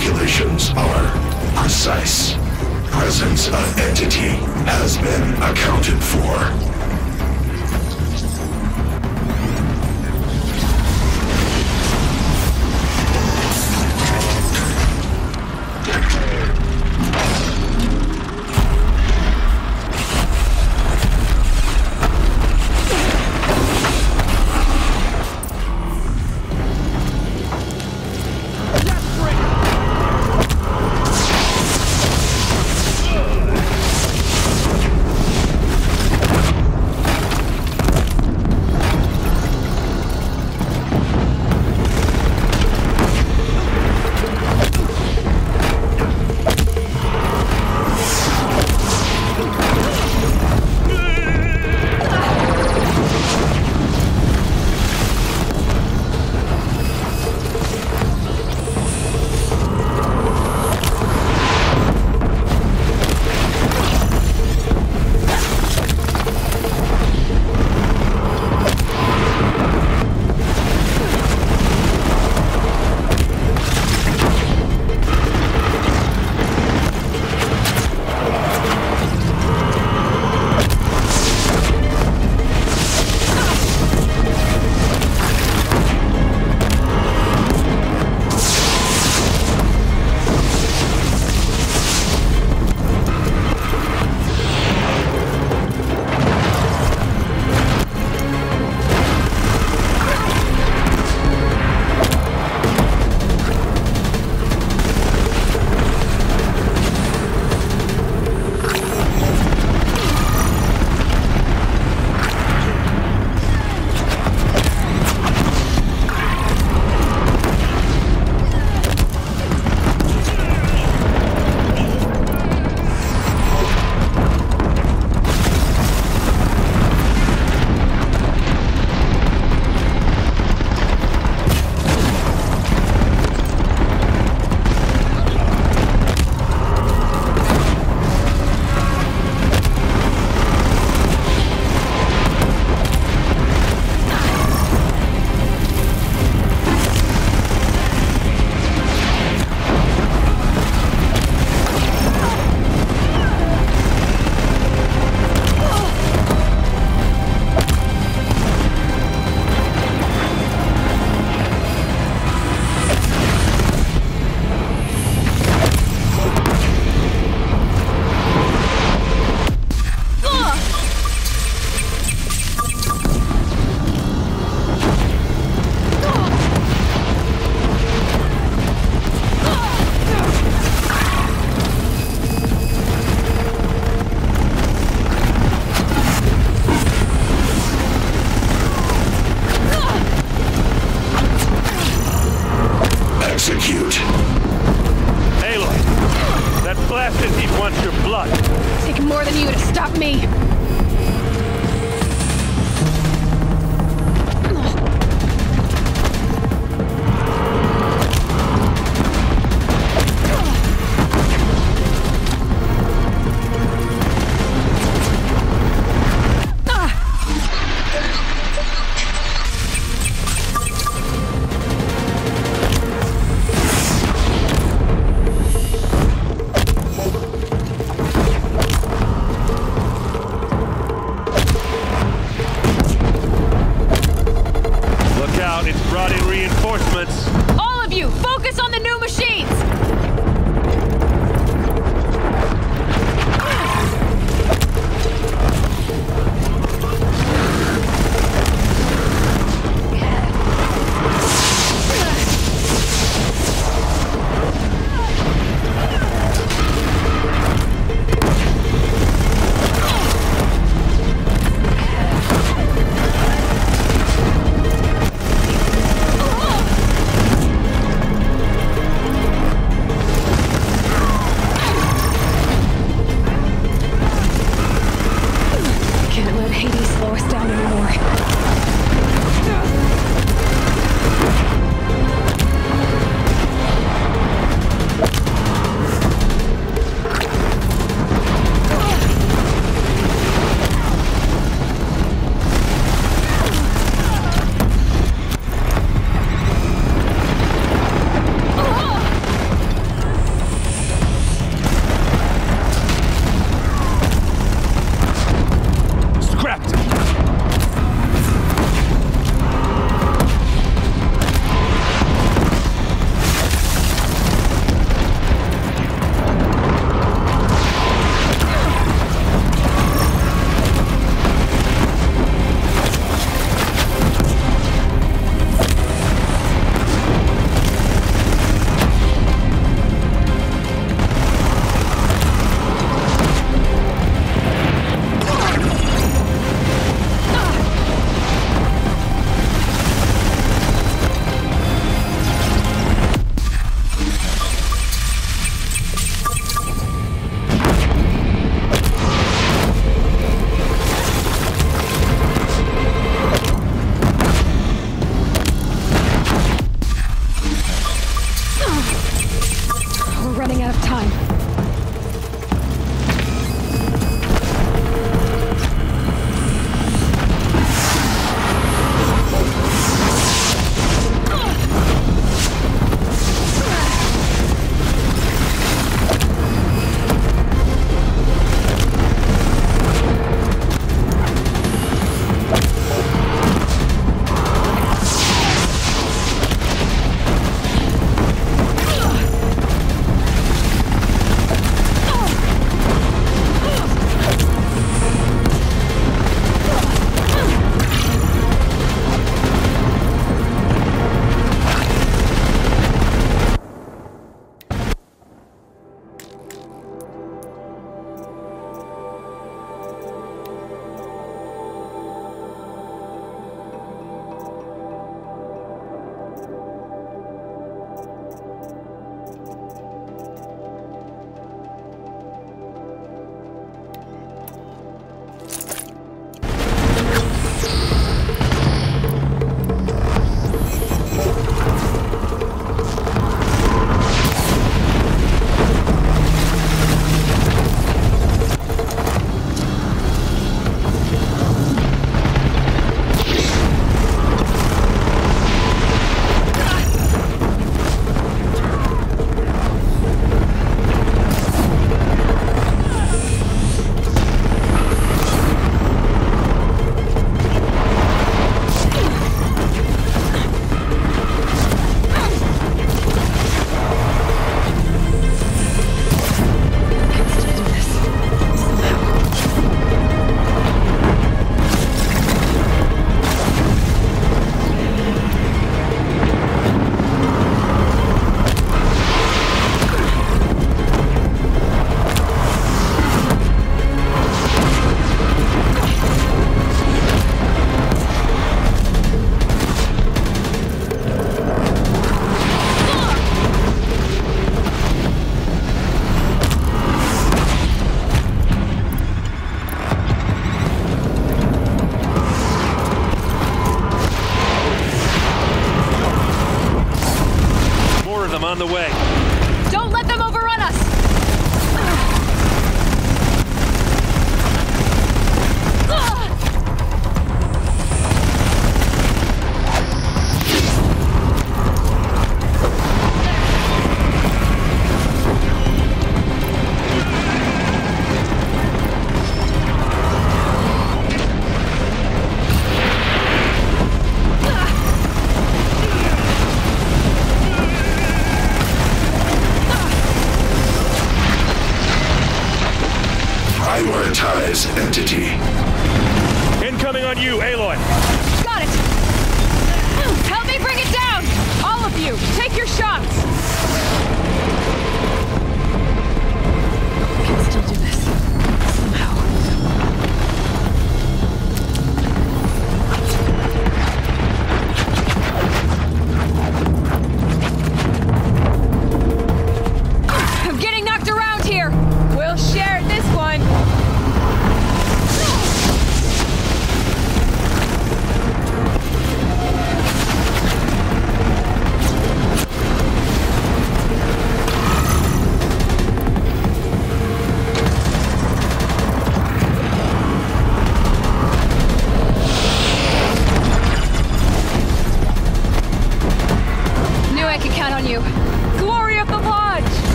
calculations are precise. Presence of entity has been accounted for. more than you to stop me.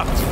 Out.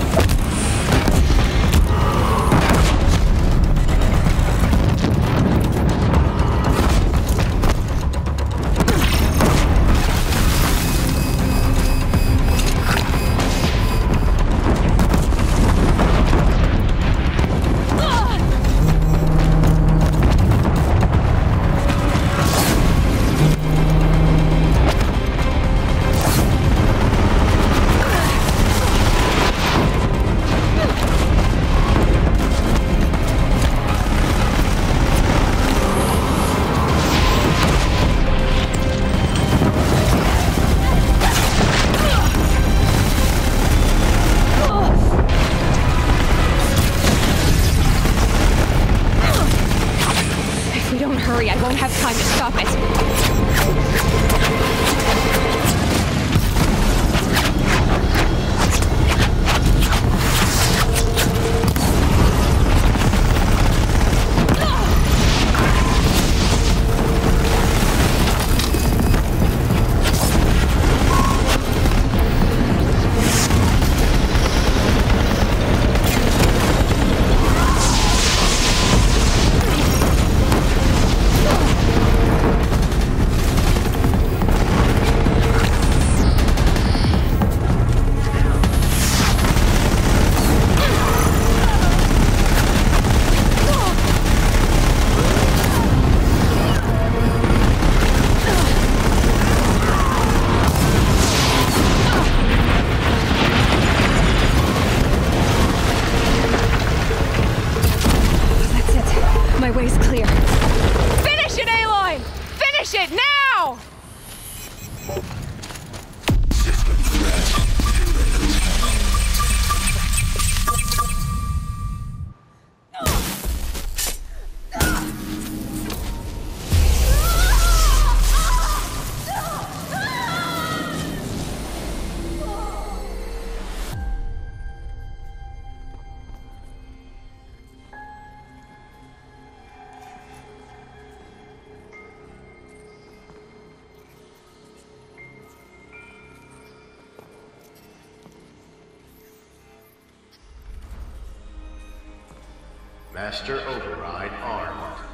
Master Override armed.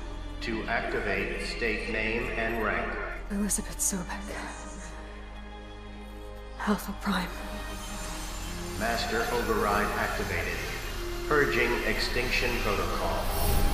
To activate state name and rank. Elizabeth Sobek. Alpha Prime. Master override activated. Purging extinction protocol.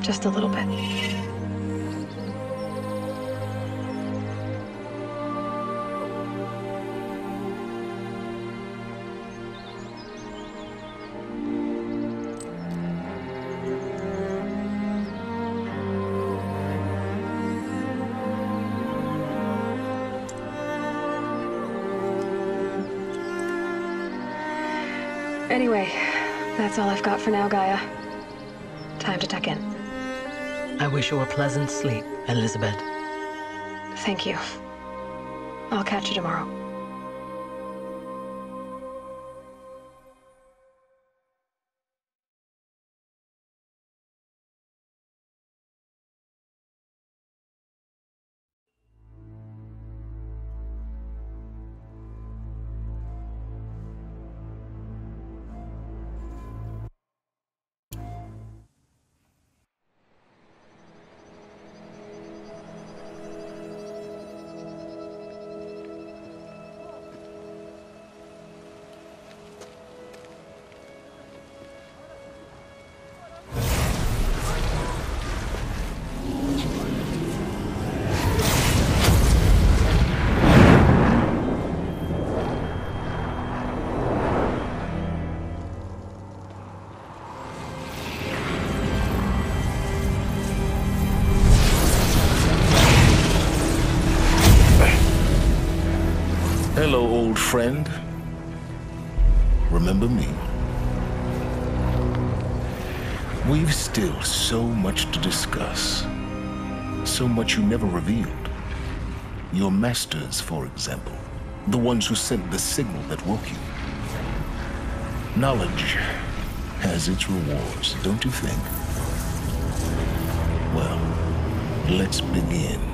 Just a little bit. Anyway, that's all I've got for now, Gaia. Time to tuck in. I wish you a pleasant sleep, Elizabeth. Thank you. I'll catch you tomorrow. Friend. Remember me? We've still so much to discuss. So much you never revealed. Your masters, for example. The ones who sent the signal that woke you. Knowledge has its rewards, don't you think? Well, let's begin.